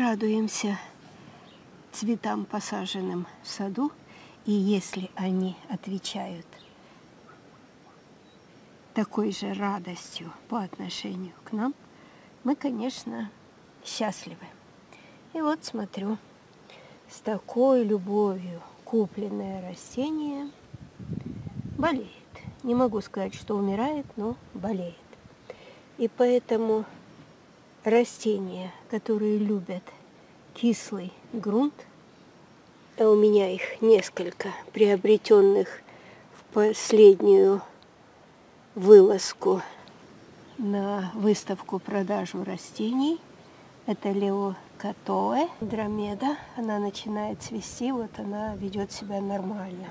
радуемся цветам, посаженным в саду, и если они отвечают такой же радостью по отношению к нам, мы, конечно, счастливы. И вот смотрю, с такой любовью купленное растение болеет. Не могу сказать, что умирает, но болеет. И поэтому растения, которые любят кислый грунт, а у меня их несколько приобретенных в последнюю вылазку на выставку продажу растений. Это леокатоэ, драмеда. Она начинает цвести, вот она ведет себя нормально.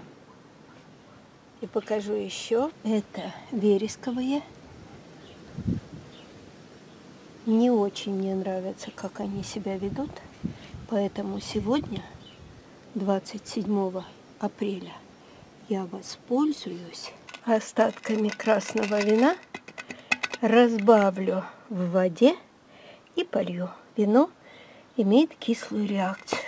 И покажу еще. Это вересковые. Не очень мне нравится, как они себя ведут. Поэтому сегодня, 27 апреля, я воспользуюсь остатками красного вина, разбавлю в воде и полью. Вино имеет кислую реакцию.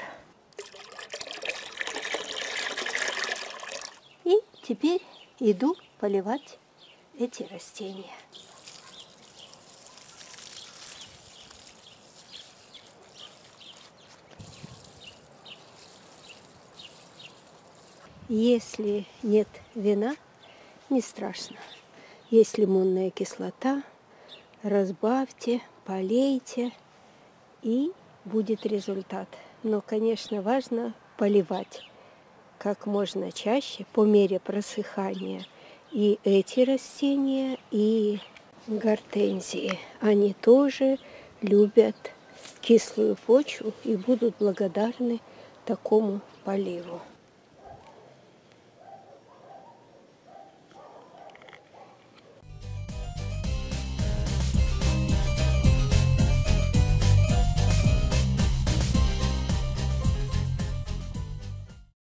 И теперь иду поливать эти растения. Если нет вина, не страшно. Есть лимонная кислота, разбавьте, полейте, и будет результат. Но, конечно, важно поливать как можно чаще по мере просыхания и эти растения, и гортензии. Они тоже любят кислую почву и будут благодарны такому поливу.